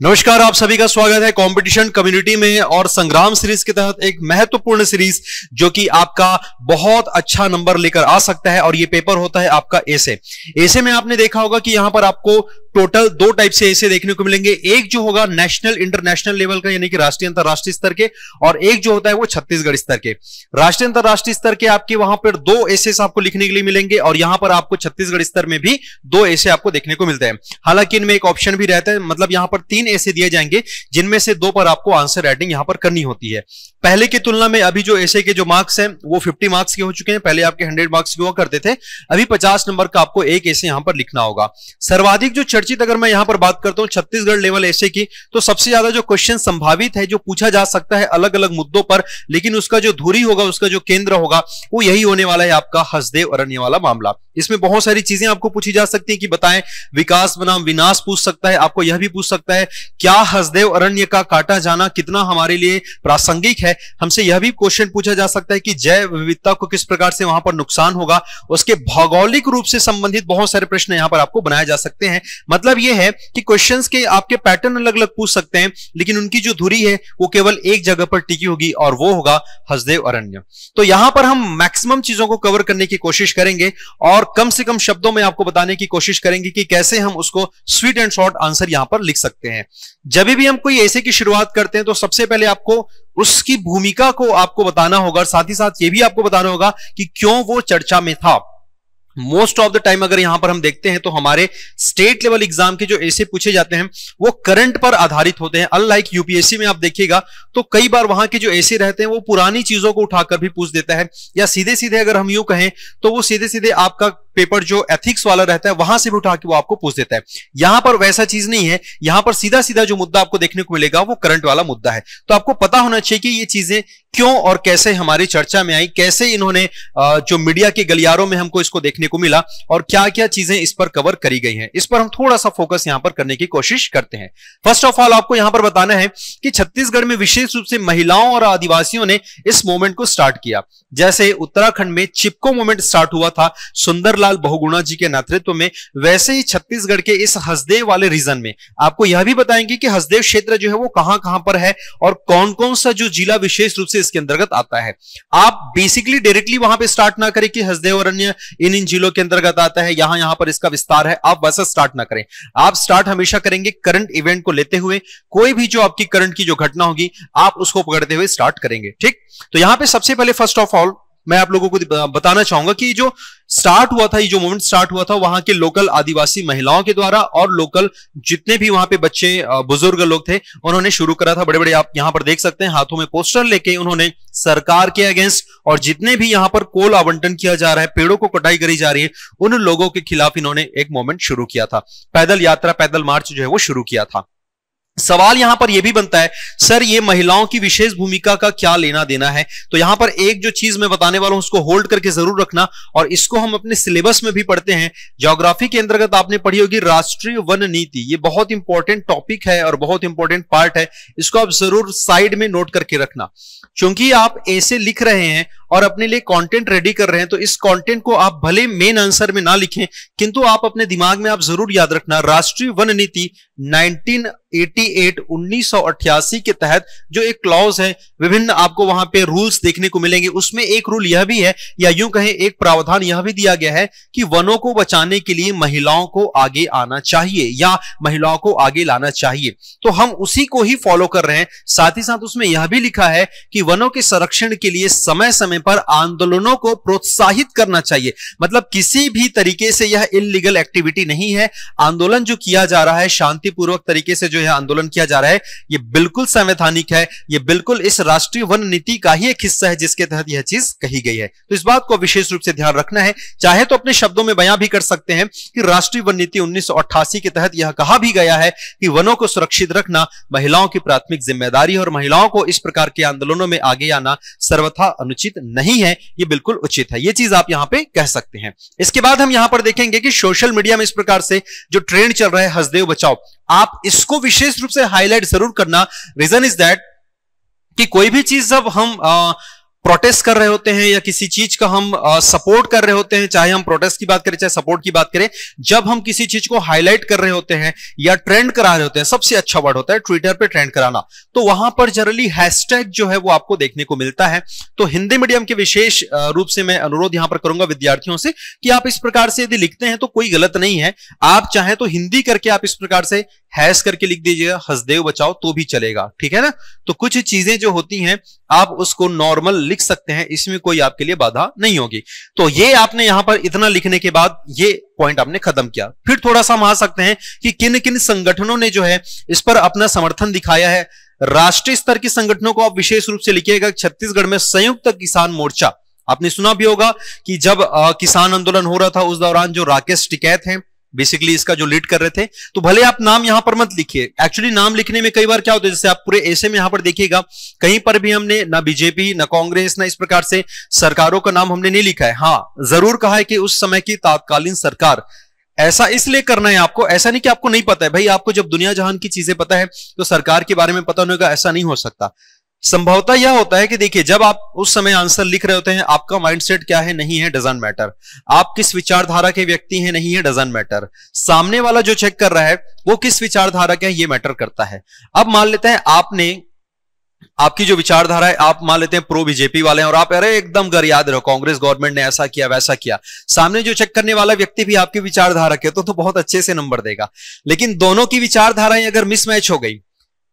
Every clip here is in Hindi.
नमस्कार, आप सभी का स्वागत है कंपटीशन कम्युनिटी में और संग्राम सीरीज़ के तहत एक महत्वपूर्ण सीरीज़ जो कि आपका बहुत अच्छा नंबर लेकर आ सकता है और ये पेपर होता है आपका एसे एसे में आपने देखा होगा कि यहाँ पर आपको टोटल दो टाइप से ऐसे देखने को मिलेंगे। एक जो होगा नेशनल इंटरनेशनल लेवल का, यानी कि राष्ट्रीय अंतरराष्ट्रीय स्तर के, और एक जो होता है वो छत्तीसगढ़ स्तर के। राष्ट्रीय अंतरराष्ट्रीय स्तर के आपके वहाँ पर दो ऐसे आपको लिखने के लिए मिलेंगे, और यहाँ पर आपको छत्तीसगढ़ स्तर में भी दो ऐसे आपको देखने को मिलते हैं। हालाँकि इनमें एक ऑप्शन भी रहता है मतलब यहाँ पर तीन ऐसे दिए जाएँगे, जिनमें से दो पर आपको आंसर राइटिंग यहाँ पर करनी होती है। पहले की तुलना में अभी जो ऐसे के जो मार्क्स हैं, वो 50 मार्क्स के हो चुके हैं। पहले आपके 100 मार्क्स के हुआ करते थे। अभी 50 नंबर का आपको एक ऐसे यहाँ पर लिखना होगा। सर्वाधिक जो चर्चित अगर मैं यहाँ पर बात करता हूँ छत्तीसगढ़ लेवल ऐसे की तो सबसे ज़्यादा जो क्वेश्चन संभावित है, जो पूछा जा सकता है अलग अलग मुद्दों पर, लेकिन उसका जो धुरी होगा, उसका जो केंद्र होगा, वो यही होने वाला है आपका हसदेव अरण्य वाला मामला। इसमें बहुत सारी चीज़ें आपको पूछी जा सकती है कि बताएँ, विकास बनाम विनाश पूछ सकता है, आपको यह भी पूछ सकता है, क्या हसदेव अरण्य का काटा जाना कितना हमारे लिए प्रासंगिक है? हमसे यह भी क्वेश्चन पूछा जा सकता है कि जैव विविधता को किस प्रकार से वहाँ पर नुकसान होगा? उसके भौगोलिक रूप से संबंधित बहुत सारे प्रश्न यहाँ पर आपको बनाए जा सकते हैं। मतलब यह है कि क्वेश्चंस के आपके पैटर्न अलग अलग पूछ सकते हैं, लेकिन उनकी जो धुरी है, वो केवल एक जगह पर टिकी होगी और वो होगा हसदेव अरण्य। तो यहाँ पर हम मैक्सिमम चीज़ों को कवर करने की कोशिश करेंगे और कम से कम शब्दों में आपको बताने की कोशिश करेंगे कि कैसे हम उसको स्वीट एंड शॉर्ट आंसर यहाँ पर लिख सकते हैं। जब भी हम कोई ऐसे की शुरुआत करते हैं तो सबसे पहले आपको उसकी भूमिका को आपको बताना होगा और साथ ही साथ ये भी आपको बताना होगा कि क्यों वो चर्चा में था। मोस्ट ऑफ़ द टाइम अगर यहाँ पर हम देखते हैं तो हमारे स्टेट लेवल एग्ज़ाम के जो ऐसे पूछे जाते हैं, वो करंट पर आधारित होते हैं। अनलाइक यूपीएससी में आप देखिएगा तो कई बार वहाँ के जो ऐसे रहते हैं, वो पुरानी चीज़ों को उठाकर भी पूछ देता है। या सीधे सीधे अगर हम यू कहें तो वो सीधे सीधे आपका पेपर जो एथिक्स वाला रहता है, वहाँ से भी उठा के वो आपको पूछ देता है। यहाँ पर वैसा चीज़ नहीं है। यहाँ पर सीधा सीधा जो मुद्दा आपको देखने को मिलेगा, वो करंट वाला मुद्दा है। तो आपको पता होना चाहिए कि ये चीज़ें क्यों और कैसे हमारी चर्चा में आई, कैसे इन्होंने जो मीडिया के गलियारों में हमको इसको देखने को मिला और क्या क्या चीज़ें इस पर कवर करी गई हैं। इस पर हम थोड़ा सा फोकस यहाँ पर करने की कोशिश करते हैं। फ़र्स्ट ऑफ़ ऑल आपको यहाँ पर बताना है कि छत्तीसगढ़ में विशेष रूप से महिलाओं और आदिवासियों ने इस मूवमेंट को स्टार्ट किया। जैसे उत्तराखंड में चिपको मूवमेंट स्टार्ट हुआ था सुंदरलाल बहुगुणा जी के नेतृत्व में, वैसे ही छत्तीसगढ़ के इस हसदेव वाले रीजन में। आपको यह भी बताएँगे कि हसदेव क्षेत्र जो है वो कहाँ कहाँ पर है और कौन कौन सा जो जिला विशेष रूप से इसके अंतर्गत आता है। आप बेसिकली डायरेक्टली वहाँ पे स्टार्ट ना करें कि हसदेव अरण्य इन इन जिलों के अंतर्गत आता है, यहाँ यहाँ पर इसका विस्तार है, आप वैसा स्टार्ट ना करें। आप स्टार्ट हमेशा करेंगे करंट इवेंट को लेते हुए, कोई भी जो आपकी करंट की जो घटना होगी, आप उसको पकड़ते हुए स्टार्ट करेंगे, ठीक? तो यहाँ पे सबसे पहले फ़र्स्ट ऑफ़ ऑल मैं आप लोगों को बताना चाहूँगा कि जो स्टार्ट हुआ था, ये जो मूवमेंट स्टार्ट हुआ था, वहाँ के लोकल आदिवासी महिलाओं के द्वारा और लोकल जितने भी वहाँ पे बच्चे बुज़ुर्ग लोग थे, उन्होंने शुरू करा था। बड़े बड़े आप यहाँ पर देख सकते हैं, हाथों में पोस्टर लेके उन्होंने सरकार के अगेंस्ट और जितने भी यहाँ पर कोल आवंटन किया जा रहा है, पेड़ों को कटाई करी जा रही है, उन लोगों के खिलाफ इन्होंने एक मूवमेंट शुरू किया था। पैदल यात्रा, पैदल मार्च जो है, वो शुरू किया था। सवाल यहाँ पर यह भी बनता है, सर, ये महिलाओं की विशेष भूमिका का क्या लेना देना है? तो यहाँ पर एक जो चीज़ मैं बताने वाला हूँ, उसको होल्ड करके ज़रूर रखना, और इसको हम अपने सिलेबस में भी पढ़ते हैं। ज्योग्राफी के अंतर्गत आपने पढ़ी होगी राष्ट्रीय वन नीति। ये बहुत इंपॉर्टेंट टॉपिक है और बहुत इंपॉर्टेंट पार्ट है। इसको आप ज़रूर साइड में नोट करके रखना। क्योंकि आप ऐसे लिख रहे हैं और अपने लिए कंटेंट रेडी कर रहे हैं तो इस कंटेंट को आप भले मेन आंसर में ना लिखें, किंतु आप अपने दिमाग में आप ज़रूर याद रखना, राष्ट्रीय वन नीति 1988 1988 के तहत जो एक क्लॉज है, विभिन्न आपको वहाँ पे रूल्स देखने को मिलेंगे, उसमें एक रूल यह भी है, या यूँ कहें, एक प्रावधान यह भी दिया गया है कि वनों को बचाने के लिए महिलाओं को आगे आना चाहिए, या महिलाओं को आगे लाना चाहिए। तो हम उसी को ही फॉलो कर रहे हैं, साथ ही साथ उसमें यह भी लिखा है कि वनों के संरक्षण के लिए समय समय पर आंदोलनों को प्रोत्साहित करना चाहिए। मतलब किसी भी तरीके से यह इलीगल एक्टिविटी नहीं है। आंदोलन जो किया जा रहा है, शांतिपूर्वक तरीके से जो है आंदोलन किया जा रहा है यह बिल्कुल संवैधानिक है। यह बिल्कुल इस राष्ट्रीय वन नीति का ही एक हिस्सा है जिसके तहत यह चीज़ कही गई है। तो इस बात को विशेष रूप से ध्यान रखना है। चाहे तो अपने शब्दों में बयां भी कर सकते हैं कि राष्ट्रीय वन नीति उन्नीस के तहत यह कहा भी गया है कि वनों को सुरक्षित रखना, महिलाओं की प्राथमिक ज़िम्मेदारी और महिलाओं को इस प्रकार के आंदोलनों में आगे आना सर्वथा अनुचित नहीं है ये बिल्कुल उचित है। ये चीज़ आप यहाँ पे कह सकते हैं। इसके बाद हम यहाँ पर देखेंगे कि सोशल मीडिया में इस प्रकार से जो ट्रेंड चल रहा है हसदेव बचाओ। आप इसको विशेष रूप से हाईलाइट ज़रूर करना। रीजन इज़ दैट कि कोई भी चीज़ जब हम आ, प्रोटेस्ट कर रहे होते हैं या किसी चीज़ का हम सपोर्ट कर रहे होते हैं, चाहे हम प्रोटेस्ट की बात करें, चाहे सपोर्ट की बात करें, जब हम किसी चीज़ को हाईलाइट कर रहे होते हैं या ट्रेंड करा रहे होते हैं, सबसे अच्छा वर्ड होता है ट्विटर पे ट्रेंड कराना। तो वहाँ पर जनरली हैशटैग जो है वो आपको देखने को मिलता है। तो हिंदी मीडियम के विशेष रूप से मैं अनुरोध यहाँ पर करूँगा विद्यार्थियों से कि आप इस प्रकार से यदि लिखते हैं तो कोई गलत नहीं है। आप चाहे तो हिंदी करके आप इस प्रकार से हैश करके लिख दीजिएगा हसदेव बचाओ तो भी चलेगा ठीक है ना? तो कुछ चीज़ें जो होती हैं आप उसको नॉर्मल लिख सकते हैं इसमें कोई आपके लिए बाधा नहीं होगी। तो ये आपने यहाँ पर इतना लिखने के बाद ये पॉइंट आपने खत्म किया। फिर थोड़ा सा हम आ सकते हैं कि किन किन संगठनों ने जो है इस पर अपना समर्थन दिखाया है। राष्ट्रीय स्तर के संगठनों को आप विशेष रूप से लिखिएगा छत्तीसगढ़ में संयुक्त किसान मोर्चा। आपने सुना भी होगा कि जब आ, किसान आंदोलन हो रहा था उस दौरान जो राकेश टिकैत हैं बेसिकली इसका जो लीड कर रहे थे तो भले आप नाम यहाँ पर मत लिखिए। एक्चुअली नाम लिखने में कई बार क्या होता है, जैसे आप पूरे ऐसे में यहाँ पर देखिएगा, कहीं पर भी हमने ना बीजेपी ना कांग्रेस ना इस प्रकार से सरकारों का नाम हमने नहीं लिखा है। हाँ ज़रूर कहा है कि उस समय की तात्कालीन सरकार। ऐसा इसलिए करना है आपको, ऐसा नहीं कि आपको नहीं पता है। भाई, आपको जब दुनिया जहान की चीज़ें पता है तो सरकार के बारे में पता होने का ऐसा नहीं हो सकता। संभवतः यह होता है कि देखिए जब आप उस समय आंसर लिख रहे होते हैं आपका माइंडसेट क्या है? नहीं है डजन मैटर आप किस विचारधारा के व्यक्ति हैं? नहीं है डजन मैटर सामने वाला जो चेक कर रहा है वो किस विचारधारा के है? ये मैटर करता है. अब मान लेते हैं आपने आपकी जो विचारधारा है आप मान लेते हैं प्रो बीजेपी वाले हैं और आप अरे एकदम घर याद रहो कांग्रेस गवर्नमेंट ने ऐसा किया वैसा किया. सामने जो चेक करने वाला व्यक्ति भी आपकी विचारधारा के तो, तो बहुत अच्छे से नंबर देगा. लेकिन दोनों की विचारधाराएँ अगर मिसमैच हो गई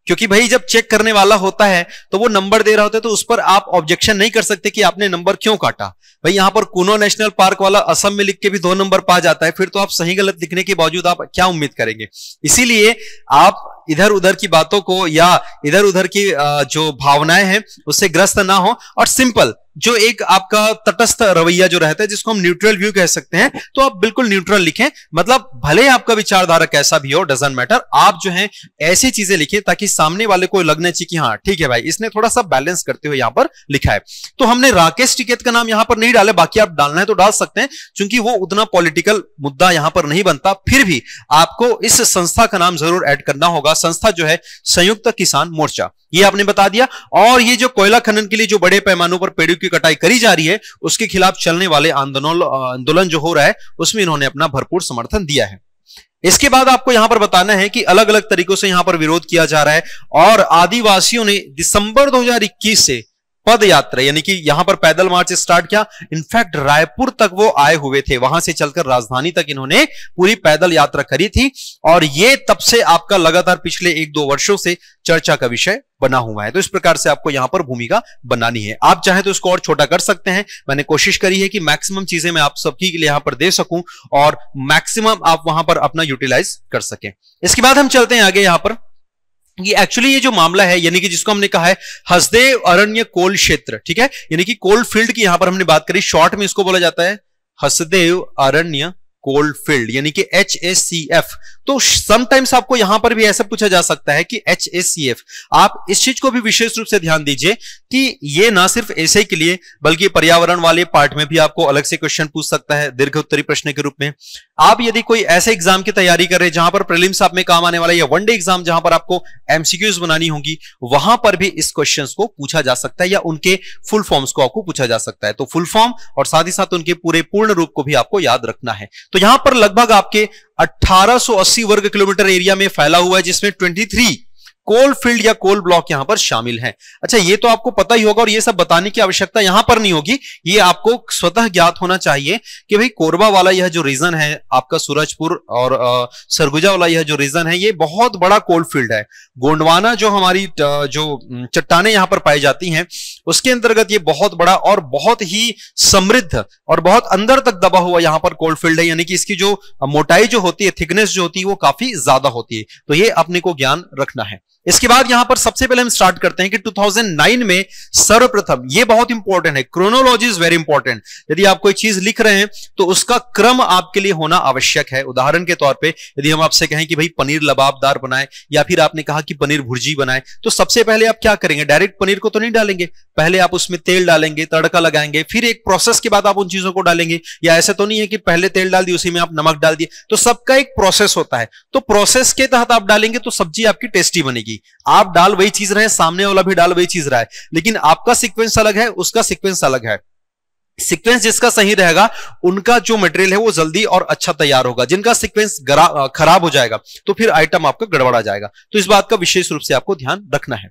क्योंकि भाई जब चेक करने वाला होता है तो वो नंबर दे रहा होता है तो उस पर आप ऑब्जेक्शन नहीं कर सकते कि आपने नंबर क्यों काटा। भाई यहाँ पर कुनो नेशनल पार्क वाला असम में लिख के भी दो नंबर पा जाता है, फिर तो आप सही गलत लिखने के बावजूद आप क्या उम्मीद करेंगे? इसीलिए आप इधर उधर की बातों को या इधर उधर की जो भावनाएँ हैं, उससे ग्रस्त ना हो और सिंपल, जो एक आपका तटस्थ रवैया जो रहता है, जिसको हम न्यूट्रल व्यू कह सकते हैं तो आप बिल्कुल न्यूट्रल लिखें। मतलब भले आपका विचारधारा कैसा भी हो डजेंट मैटर आप जो है, ऐसी चीज़ें लिखें ताकि सामने वाले को लगना चाहिए कि हाँ ठीक है भाई, इसने थोड़ा सा बैलेंस करते हुए यहाँ पर लिखा है। तो हमने राकेश टिकेत का नाम यहाँ पर नहीं डाले, बाकी आप डालना है तो डाल सकते हैं, क्योंकि वो उतना पॉलिटिकल मुद्दा यहाँ पर नहीं बनता। फिर भी आपको इस संस्था का नाम ज़रूर एड करना होगा संस्था जो है संयुक्त किसान मोर्चा। ये आपने बता दिया। और ये जो कोयला खनन के लिए जो बड़े पैमानों पर पेड़ों की कटाई करी जा रही है, उसके खिलाफ चलने वाले आंदोलन जो हो रहा है, उसमें इन्होंने अपना भरपूर समर्थन दिया है। इसके बाद आपको यहाँ पर बताना है कि अलग अलग तरीकों से यहाँ पर विरोध किया जा रहा है। और आदिवासियों ने दिसंबर 2021 से पद यात्रा यानी कि यहाँ पर पैदल मार्च स्टार्ट किया। इनफैक्ट रायपुर तक वो आए हुए थे। वहाँ से चलकर राजधानी तक इन्होंने पूरी पैदल यात्रा करी थी। और ये तब से आपका लगातार पिछले एक दो वर्षों से चर्चा का विषय बना हुआ है। तो इस प्रकार से आपको यहाँ पर भूमिका बनानी है। आप चाहे तो इसको और छोटा कर सकते हैं। मैंने कोशिश करी है कि मैक्सिमम चीज़ें मैं आप सबकी के लिए यहाँ पर दे सकूँ और मैक्सिमम आप वहाँ पर अपना यूटिलाइज कर सकें। इसके बाद हम चलते हैं आगे यहाँ पर। ये एक्चुअली ये जो मामला है, यानी कि जिसको हमने कहा है हसदेव अरण्य कोल क्षेत्र, ठीक है? यानी कि कोल फ़ील्ड की यहाँ पर हमने बात करी, शॉर्ट में इसको बोला जाता है हसदेव अरण्य कोल्ड फ़ील्ड, यानी कि एच एस सी एफ़ तो समटाइम्स आपको यहाँ पर भी ऐसा पूछा जा सकता है कि एच एस सी एफ़ आप इस चीज़ को भी विशेष रूप से ध्यान दीजिए कि ये ना सिर्फ़ ऐसे के लिए, बल्कि पर्यावरण वाले पार्ट में भी आपको अलग से क्वेश्चन पूछ सकता है, दीर्घ उत्तरी प्रश्न के रूप में। आप यदि कोई ऐसे एग्ज़ाम की तैयारी कर रहे हैं जहाँ पर प्रिलिम्स आप में काम आने वाला है, या वनडे एग्ज़ाम जहाँ पर आपको एमसीक्यूज बनानी होगी, वहाँ पर भी इस क्वेश्चन को पूछा जा सकता है या उनके फुल फॉर्म्स को आपको पूछा जा सकता है। तो फुल फॉर्म और साथ ही साथ उनके पूरे पूर्ण रूप को भी आपको याद रखना है। तो यहाँ पर लगभग आपके 1880 वर्ग किलोमीटर एरिया में फैला हुआ है, जिसमें 23 कोल फ़ील्ड या कोल ब्लॉक यहाँ पर शामिल है। अच्छा ये तो आपको पता ही होगा और ये सब बताने की आवश्यकता यहाँ पर नहीं होगी। ये आपको स्वतः ज्ञात होना चाहिए कि भाई कोरबा वाला यह जो रीजन है, आपका सूरजपुर और सरगुजा वाला यह जो रीजन है, ये बहुत बड़ा कोल फ़ील्ड है। गोंडवाना जो हमारी जो चट्टाने यहाँ पर पाई जाती हैं, उसके अंतर्गत ये बहुत बड़ा और बहुत ही समृद्ध और बहुत अंदर तक दबा हुआ यहाँ पर कोल फ़ील्ड है। यानी कि इसकी जो मोटाई जो होती है थिकनेस जो होती है, वो काफ़ी ज़्यादा होती है। तो ये अपने को ज्ञान रखना है। इसके बाद यहाँ पर सबसे पहले हम स्टार्ट करते हैं कि 2009 में सर्वप्रथम, ये बहुत इंपॉर्टेंट है क्रोनोलॉजी इज़ वेरी इंपॉर्टेंट यदि आप कोई चीज़ लिख रहे हैं तो उसका क्रम आपके लिए होना आवश्यक है। उदाहरण के तौर पे, यदि हम आपसे कहें कि भाई पनीर लबाबदार बनाए, या फिर आपने कहा कि पनीर भुर्जी बनाए तो सबसे पहले आप क्या करेंगे? डायरेक्ट पनीर को तो नहीं डालेंगे। पहले आप उसमें तेल डालेंगे, तड़का लगाएँगे, फिर एक प्रोसेस के बाद आप उन चीज़ों को डालेंगे। या ऐसा तो नहीं है कि पहले तेल डाल दिए, उसी में आप नमक डाल दिए। तो सबका एक प्रोसेस होता है। तो प्रोसेस के तहत आप डालेंगे तो सब्ज़ी आपकी टेस्टी बनेगी। मिलेगी आप डाल वही चीज़ रहे सामने वाला भी डाल वही चीज़ रहा है। लेकिन आपका सिक्वेंस अलग है, उसका सिक्वेंस अलग है। सीक्वेंस जिसका सही रहेगा, उनका जो मटेरियल है वो जल्दी और अच्छा तैयार होगा। जिनका सीक्वेंस खराब हो जाएगा तो फिर आइटम आपका गड़बड़ा जाएगा। तो इस बात का विशेष रूप से आपको ध्यान रखना है।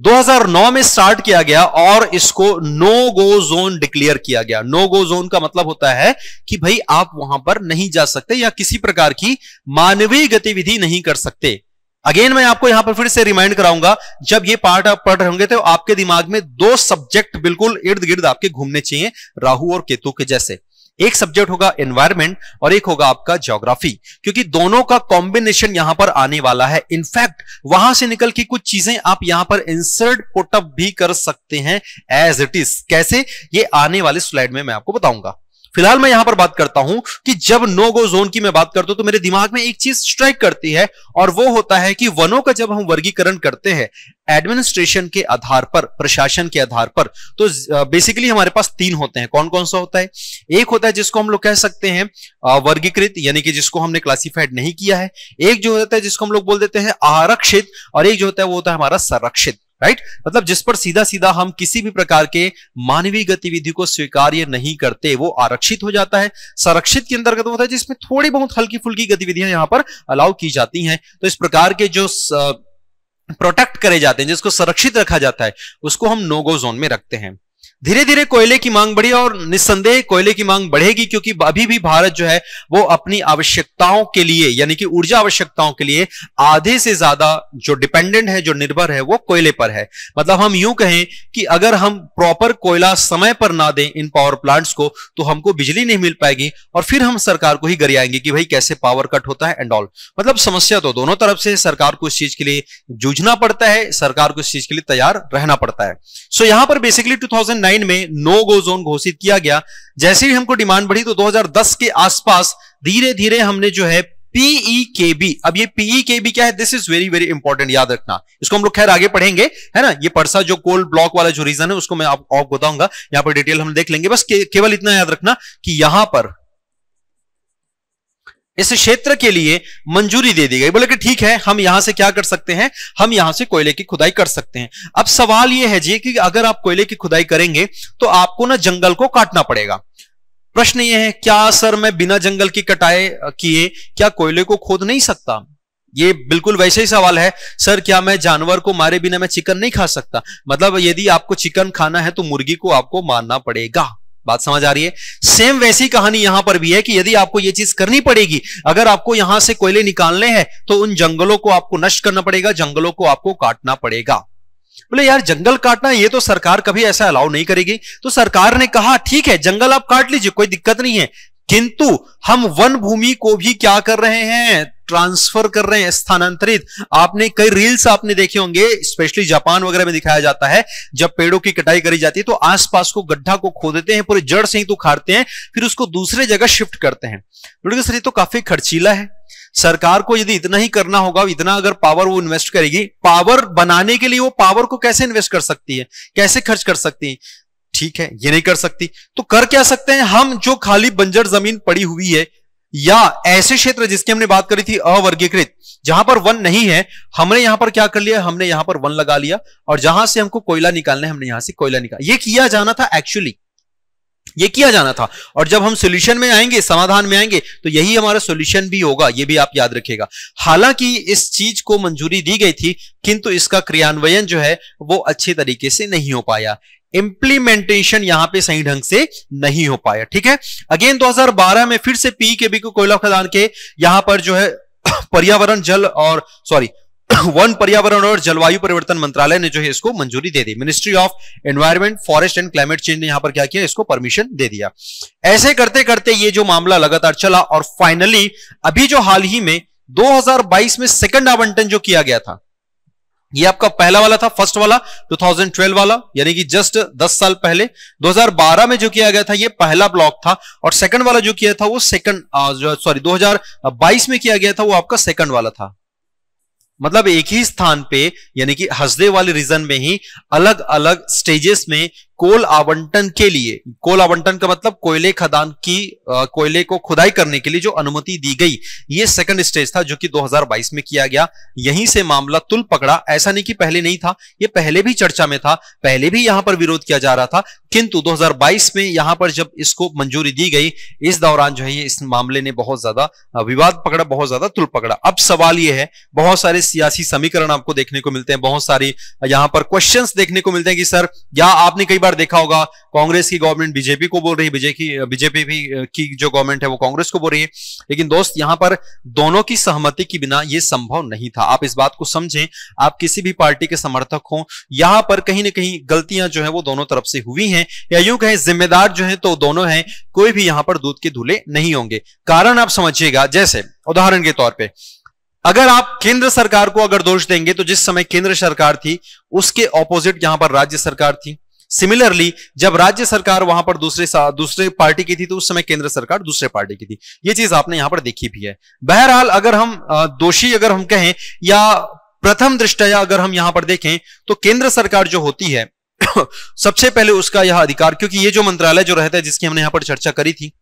2009 में स्टार्ट किया गया और इसको नो गो जोन डिक्लेयर किया गया। नो गो जोन का मतलब होता है कि भाई आप वहाँ पर नहीं जा सकते या किसी प्रकार की मानवीय गतिविधि नहीं कर सकते। अगेन मैं आपको यहाँ पर फिर से रिमाइंड कराऊँगा, जब ये पार्ट आप पढ़ रहे होंगे तो आपके दिमाग में दो सब्जेक्ट बिल्कुल इर्द गिर्द आपके घूमने चाहिए, राहु और केतु के जैसे। एक सब्जेक्ट होगा एनवायरमेंट और एक होगा आपका ज्योग्राफी क्योंकि दोनों का कॉम्बिनेशन यहाँ पर आने वाला है। इनफैक्ट वहाँ से निकल के कुछ चीज़ें आप यहाँ पर इंसर्ट पुटअप भी कर सकते हैं एज इट इज़ कैसे? ये आने वाले स्लाइड में मैं आपको बताऊँगा। फ़िलहाल मैं यहाँ पर बात करता हूँ कि जब नो गो जोन की मैं बात करता हूँ तो मेरे दिमाग में एक चीज़ स्ट्राइक करती है और वो होता है कि वनों का जब हम वर्गीकरण करते हैं एडमिनिस्ट्रेशन के आधार पर, प्रशासन के आधार पर तो बेसिकली हमारे पास तीन होते हैं। कौन कौन सा होता है? एक होता है जिसको हम लोग कह सकते हैं वर्गीकृत, यानी कि जिसको हमने क्लासिफाइड नहीं किया है। एक जो होता है जिसको हम लोग बोल देते हैं आरक्षित, और एक जो होता है वो होता है हमारा संरक्षित। राइट मतलब जिस पर सीधा सीधा हम किसी भी प्रकार के मानवीय गतिविधि को स्वीकार्य नहीं करते, वो आरक्षित हो जाता है। संरक्षित के अंतर्गत होता है, जिसमें थोड़ी बहुत हल्की फुल्की गतिविधियाँ यहाँ पर अलाउ की जाती हैं। तो इस प्रकार के जो प्रोटेक्ट करे जाते हैं, जिसको संरक्षित रखा जाता है, उसको हम नोगो जोन में रखते हैं। धीरे धीरे कोयले की मांग बढ़ी और निस्संदेह कोयले की मांग बढ़ेगी क्योंकि अभी भी भारत जो है, वो अपनी आवश्यकताओं के लिए, यानी कि ऊर्जा आवश्यकताओं के लिए आधे से ज़्यादा जो डिपेंडेंट है, जो निर्भर है, वो कोयले पर है। मतलब हम यूँ कहें कि अगर हम प्रॉपर कोयला समय पर ना दें इन पावर प्लांट्स को तो हमको बिजली नहीं मिल पाएगी और फिर हम सरकार को ही गरियाएँगे कि भाई कैसे पावर कट होता है एंड ऑल मतलब समस्या तो दोनों तरफ़ से, सरकार को इस चीज़ के लिए जूझना पड़ता है, सरकार को इस चीज़ के लिए तैयार रहना पड़ता है। सो यहाँ पर बेसिकली टू 2009 में नो गो जोन घोषित किया गया। जैसे ही हमको डिमांड बढ़ी तो 2010 के आसपास धीरे धीरे हमने जो है पीई के बी अब ये पीई के बी क्या है? This is very very important याद रखना। इसको हम लोग खैर आगे पढ़ेंगे है ना? ये परसा जो कोल ब्लॉक वाला जो रीजन है उसको मैं आपको बताऊँगा। यहाँ पर डिटेल हम देख लेंगे। बस के, केवल इतना याद रखना कि यहाँ पर इस क्षेत्र के लिए मंजूरी दे दी गई। बोले कि ठीक है, हम यहाँ से क्या कर सकते हैं? हम यहाँ से कोयले की खुदाई कर सकते हैं। अब सवाल यह है जी कि अगर आप कोयले की खुदाई करेंगे तो आपको ना जंगल को काटना पड़ेगा। प्रश्न यह है, क्या सर मैं बिना जंगल की कटाई किए क्या कोयले को खोद नहीं सकता? ये बिल्कुल वैसे ही सवाल है, सर क्या मैं जानवर को मारे बिना मैं चिकन नहीं खा सकता? मतलब यदि आपको चिकन खाना है तो मुर्गी को आपको मारना पड़ेगा। बात समझ आ रही है? सेम वैसी कहानी यहाँ पर भी है कि यदि आपको यह चीज़ करनी पड़ेगी, अगर आपको यहाँ से कोयले निकालने हैं तो उन जंगलों को आपको नष्ट करना पड़ेगा, जंगलों को आपको काटना पड़ेगा। बोले, यार, जंगल काटना, ये तो सरकार कभी ऐसा अलाउ नहीं करेगी। तो सरकार ने कहा, ठीक है, जंगल आप काट लीजिए, कोई दिक्कत नहीं है। किंतु हम वन भूमि को भी क्या कर रहे हैं? ट्रांसफ़र कर रहे हैं, स्थानांतरित। आपने कई रील्स आपने देखे होंगे स्पेशली जापान वगैरह में दिखाया जाता है, जब पेड़ों की कटाई करी जाती है तो आसपास को गड्ढा को खोदते हैं, पूरे जड़ से ही तो खाते हैं, फिर उसको दूसरे जगह शिफ्ट करते हैं। सर, ये तो काफ़ी खर्चीला है। सरकार को यदि इतना ही करना होगा, इतना अगर पावर वो इन्वेस्ट करेगी पावर बनाने के लिए वो पावर को कैसे इन्वेस्ट कर सकती है? कैसे खर्च कर सकती है? ठीक है, ये नहीं कर सकती। तो कर क्या सकते हैं? हम जो खाली बंजर ज़मीन पड़ी हुई है, या ऐसे क्षेत्र जिसकी हमने बात करी थी, अवर्गीकृत, जहाँ पर वन नहीं है, हमने यहाँ पर क्या कर लिया? हमने यहाँ पर वन लगा लिया, और जहाँ से हमको कोयला निकालना है, हमने यहाँ से कोयला निकाला, ये किया जाना था एक्चुअली ये किया जाना था। और जब हम सॉल्यूशन में आएँगे, समाधान में आएँगे तो यही हमारा सॉल्यूशन भी होगा, ये भी आप याद रखिएगा। हालाँकि इस चीज़ को मंजूरी दी गई थी, किंतु इसका क्रियान्वयन जो है, वो अच्छे तरीके से नहीं हो पाया। इंप्लीमेंटेशन यहाँ पे सही ढंग से नहीं हो पाया, ठीक है? अगेन 2012 में फिर से पी के बी को कोयला खदान के यहाँ पर जो है पर्यावरण, जल और सॉरी वन पर्यावरण और जलवायु परिवर्तन मंत्रालय ने जो है इसको मंजूरी दे दी। Ministry of environment forest and climate change ने यहाँ पर क्या किया? इसको परमिशन दे दिया। ऐसे करते करते ये जो मामला लगातार चला और फाइनली अभी जो हाल ही में 2022 में सेकंड आवंटन जो किया गया था ये आपका पहला वाला था फ़र्स्ट वाला 2012 वाला, यानी कि जस्ट 10 साल पहले। 2012 में जो किया गया था, ये पहला ब्लॉक था, और सेकंड वाला जो किया था, वो सेकंड सॉरी 2022 में किया गया था, वो आपका सेकंड वाला था। मतलब एक ही स्थान पे, यानी कि हसदे वाले रीजन में ही अलग अलग स्टेजेस में कोल आवंटन के लिए, कोल आवंटन का मतलब कोयले खदान की कोयले को खुदाई करने के लिए जो अनुमति दी गई, ये सेकंड स्टेज था जो कि 2022 में किया गया। यहीं से मामला तुल पकड़ा। ऐसा नहीं कि पहले नहीं था, ये पहले भी चर्चा में था, पहले भी यहाँ पर विरोध किया जा रहा था, किंतु 2022 में यहाँ पर जब इसको मंजूरी दी गई, इस दौरान जो है ये इस मामले ने बहुत ज़्यादा विवाद पकड़ा, बहुत ज़्यादा तुल पकड़ा। अब सवाल ये है, बहुत सारे सियासी समीकरण आपको देखने को मिलते हैं, बहुत सारी यहाँ पर क्वेश्चन देखने को मिलते हैं कि, सर या आपने कई बार देखा होगा, कांग्रेस की गवर्नमेंट बीजेपी को बोल रही है, बीजेपी बीजेपी भी की जो गवर्नमेंट है वो कांग्रेस को बोल रही है। लेकिन दोस्त, यहाँ पर दोनों की सहमति के बिना यह संभव नहीं था। आप इस बात को समझें, आप किसी भी पार्टी के समर्थक हो, यहाँ पर कहीं ना कहीं गलतियाँ जो है वो दोनों तरफ़ से हुई हैं। या यूँ कहें, जिम्मेदार जो है तो दोनों हैं, कोई भी यहाँ पर दूध के धूले नहीं होंगे। कारण आप समझिएगा, जैसे, उदाहरण के तौर पर अगर आप केंद्र सरकार को अगर दोष देंगे तो जिस समय केंद्र सरकार थी, उसके ऑपोजिट यहाँ पर राज्य सरकार थी। सिमिलरली जब राज्य सरकार वहाँ पर दूसरे दूसरे पार्टी की थी तो उस समय केंद्र सरकार दूसरे पार्टी की थी। ये चीज़ आपने यहाँ पर देखी भी है। बहरहाल, अगर हम दोषी अगर हम कहें, या प्रथम दृष्टया अगर हम यहाँ पर देखें तो केंद्र सरकार जो होती है, सबसे पहले उसका यह अधिकार, क्योंकि ये जो मंत्रालय जो रहता है, जिसकी हमने यहाँ पर चर्चा करी थी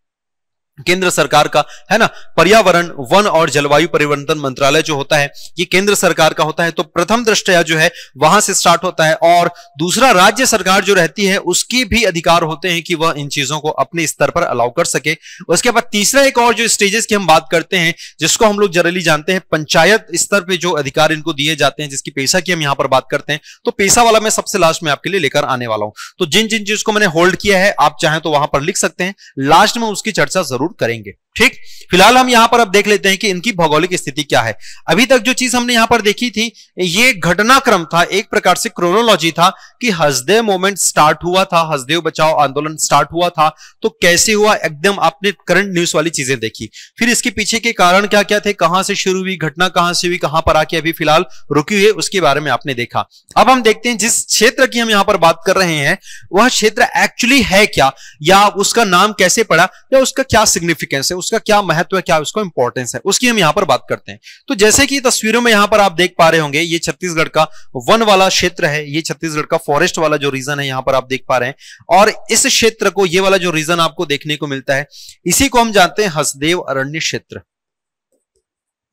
केंद्र सरकार का, है ना? पर्यावरण, वन और जलवायु परिवर्तन मंत्रालय जो होता है, ये केंद्र सरकार का होता है। तो प्रथम दृष्टया जो है, वहाँ से स्टार्ट होता है और दूसरा, राज्य सरकार जो रहती है, उसकी भी अधिकार होते हैं कि वह इन चीज़ों को अपने स्तर पर अलाउ कर सके। उसके बाद तीसरा एक और जो स्टेजेस की हम बात करते हैं, जिसको हम लोग जनरली जानते हैं, पंचायत स्तर पर जो अधिकार इनको दिए जाते हैं, जिसकी पैसा की हम यहाँ पर बात करते हैं तो पैसा वाला मैं सबसे लास्ट में आपके लिए लेकर आने वाला हूँ। तो जिन जिन चीज़ को मैंने होल्ड किया है, आप चाहें तो वहाँ पर लिख सकते हैं। लास्ट में उसकी चर्चा ज़रूर ज़रूर करेंगे। ठीक? फ़िलहाल हम यहाँ पर अब देख लेते हैं कि इनकी भौगोलिक स्थिति क्या है। अभी तक जो चीज़ हमने यहाँ पर देखी थी, ये घटनाक्रम था, एक प्रकार से क्रोनोलॉजी था कि हसदेव मोमेंट स्टार्ट हुआ था, हसदेव बचाओ आंदोलन स्टार्ट हुआ था तो कैसे हुआ, एकदम आपने करंट न्यूज़ वाली चीज़ें देखी। फिर इसके पीछे के कारण क्या क्या थे, कहाँ से शुरू हुई घटना, कहाँ से हुई, कहाँ पर आके अभी फ़िलहाल रुकी हुई उसके बारे में आपने देखा। अब हम देखते हैं जिस क्षेत्र की हम यहाँ पर बात कर रहे हैं, वह क्षेत्र एक्चुअली है क्या, या उसका नाम कैसे पड़ा, या उसका क्या सिग्निफिकेंस है उसका क्या महत्व है, क्या उसको इंपॉर्टेंस है, उसकी हम यहाँ पर बात करते हैं। तो जैसे कि तस्वीरों में यहाँ पर आप देख पा रहे होंगे, ये छत्तीसगढ़ का वन वाला क्षेत्र है, ये छत्तीसगढ़ का फॉरेस्ट वाला जो रीजन है, यहाँ पर आप देख पा रहे हैं। और इस क्षेत्र को, ये वाला जो रीजन आपको देखने को मिलता है, इसी को हम जानते हैं हसदेव अरण्य क्षेत्र।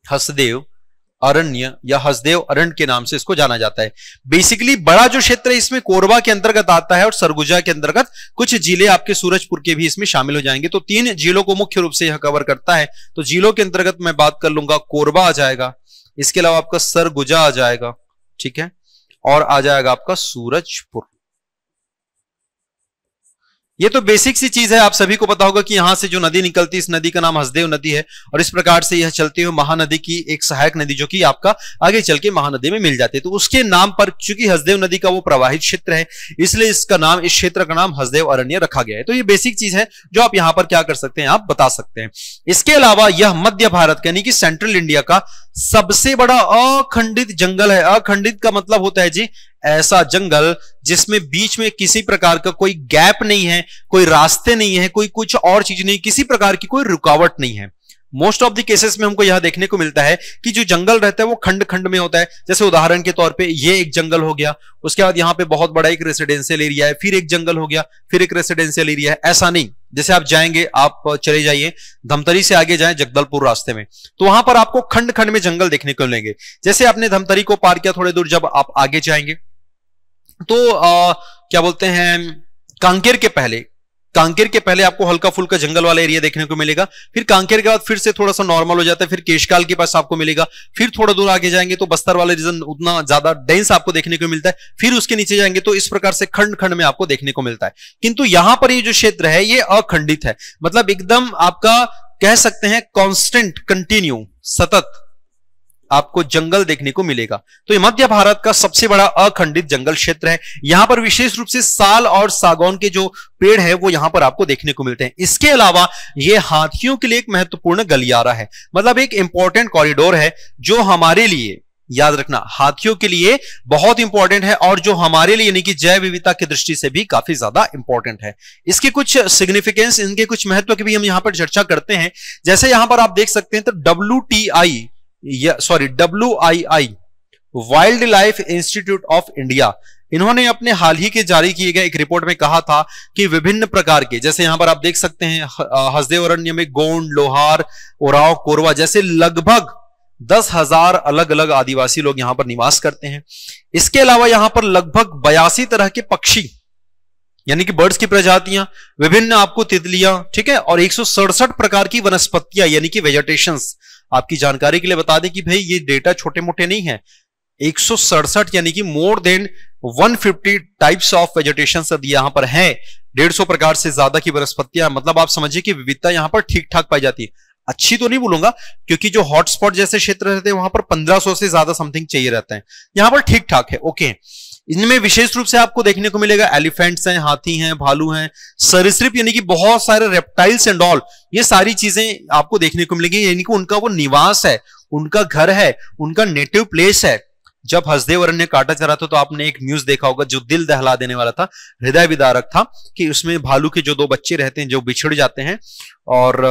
हसदेव अरण्य या हसदेव अरण्य के नाम से इसको जाना जाता है। बेसिकली बड़ा जो क्षेत्र है, इसमें कोरबा के अंतर्गत आता है और सरगुजा के अंतर्गत कुछ ज़िले आपके सूरजपुर के भी इसमें शामिल हो जाएँगे। तो तीन जिलों को मुख्य रूप से यह कवर करता है। तो जिलों के अंतर्गत मैं बात कर लूँगा, कोरबा आ जाएगा। इसके अलावा आपका सरगुजा आ जाएगा, ठीक है? और आ जाएगा आपका सूरजपुर। ये तो बेसिक सी चीज़ है, आप सभी को पता होगा कि यहाँ से जो नदी निकलती है, इस नदी का नाम हसदेव नदी है और इस प्रकार से यह चलती हुई महानदी की एक सहायक नदी जो कि आपका आगे चल के महानदी में मिल जाती है। तो उसके नाम पर चूँकि हसदेव नदी का वो प्रवाहित क्षेत्र है, इसलिए इसका नाम, इस क्षेत्र का नाम हसदेव अरण्य रखा गया है। तो ये बेसिक चीज़ है, जो आप यहाँ पर क्या कर सकते हैं, आप बता सकते हैं। इसके अलावा यह मध्य भारत, यानी कि सेंट्रल इंडिया का सबसे बड़ा अखंडित जंगल है। अखंडित का मतलब होता है जी ऐसा जंगल जिसमें बीच में किसी प्रकार का कोई गैप नहीं है, कोई रास्ते नहीं है, कोई कुछ और चीज़ नहीं, किसी प्रकार की कोई रुकावट नहीं है। मोस्ट ऑफ़ द केसेस में हमको यह देखने को मिलता है कि जो जंगल रहता है वो खंड खंड में होता है। जैसे उदाहरण के तौर पे ये एक जंगल हो गया, उसके बाद यहाँ पे बहुत बड़ा एक रेसिडेंशियल एरिया है, फिर एक जंगल हो गया, फिर एक रेसिडेंशियल एरिया है। ऐसा नहीं। जैसे आप जाएँगे, आप चले जाइए, धमतरी से आगे जाए, जगदलपुर रास्ते में। तो वहाँ पर आपको खंड खंड में जंगल देखने को मिलेंगे। जैसे आपने धमतरी को पार किया थोड़ी दूर, जब आप आगे जाएँगे तो आ, क्या बोलते हैं कांकेर के पहले कांकेर के पहले आपको हल्का फुल्का जंगल वाला एरिया देखने को मिलेगा फिर कांकेर के बाद फिर से थोड़ा सा नॉर्मल हो जाता है फिर केशकाल के पास आपको मिलेगा फिर थोड़ा दूर आगे जाएँगे तो बस्तर वाले रीजन उतना ज़्यादा डेंस आपको देखने को मिलता है फिर उसके नीचे जाएँगे तो इस प्रकार से खंड खंड में आपको देखने को मिलता है। किंतु यहाँ पर ये जो क्षेत्र है ये अखंडित है मतलब एकदम आपका कह सकते हैं कॉन्स्टेंट कंटिन्यू सतत। आपको जंगल देखने को मिलेगा। तो मध्य भारत का सबसे बड़ा अखंडित जंगल क्षेत्र है। यहाँ पर विशेष रूप से साल और सागौन के जो पेड़ है, वो यहाँ पर आपको देखने को मिलते हैं। इसके अलावा ये हाथियों के लिए एक महत्वपूर्ण गलियारा है। मतलब एक इंपॉर्टेंट कॉरिडोर है, जो हमारे लिए, याद रखना, हाथियों के लिए बहुत इंपॉर्टेंट है और जो हमारे लिए, यानी कि जैव विविधता की दृष्टि से भी काफ़ी ज़्यादा इंपॉर्टेंट है। इसके कुछ सिग्निफिकेंस इनके कुछ महत्व की भी हम यहाँ पर चर्चा करते हैं। जैसे यहाँ पर आप देख सकते हैं तो W T I sorry W I I wildlife institute of India इन्होंने अपने हाल ही के जारी किए गए एक रिपोर्ट में कहा था कि विभिन्न प्रकार के, जैसे यहाँ पर आप देख सकते हैं हसदेव में गोंड, लोहार, ओराव, कोरवा जैसे लगभग दस हज़ार अलग अलग आदिवासी लोग यहाँ पर निवास करते हैं। इसके अलावा यहाँ पर लगभग बयासी तरह के पक्षी, यानी कि बर्ड्स की प्रजातियाँ, विभिन्न आपको तितलियाँ, ठीक है, और एक सौ सड़सठ प्रकार की वनस्पतियाँ, यानी कि वेजिटेशन आपकी जानकारी के लिए बता दें कि भाई ये डेटा छोटे मोटे नहीं है। एक सौ सड़सठ यानी कि more than 150 types of vegetation यहाँ पर है। डेढ़ सौ प्रकार से ज़्यादा की वनस्पतियाँ। मतलब आप समझिए कि विविधता यहाँ पर ठीक ठाक पाई जाती है। अच्छी तो नहीं बोलूँगा, क्योंकि जो हॉटस्पॉट जैसे क्षेत्र रहते हैं, वहाँ पर 1500 से ज़्यादा समथिंग चाहिए रहता है। यहाँ पर ठीक ठाक है ओके इनमें विशेष रूप से आपको देखने को मिलेगा, एलिफेंट्स हैं, हाथी हैं, भालू हैं, सरिसृप, यानी कि बहुत सारे रेप्टाइल्स एंड ऑल ये सारी चीज़ें आपको देखने को मिलेंगी, यानी कि उनका वो निवास है, उनका घर है, उनका नेटिव प्लेस है। जब हसदेव अरण्य काटा जा था तो आपने एक न्यूज़ देखा होगा, जो दिल दहला देने वाला था, हृदय विदारक था, कि उसमें भालू के जो दो बच्चे रहते हैं, जो बिछड़ जाते हैं, और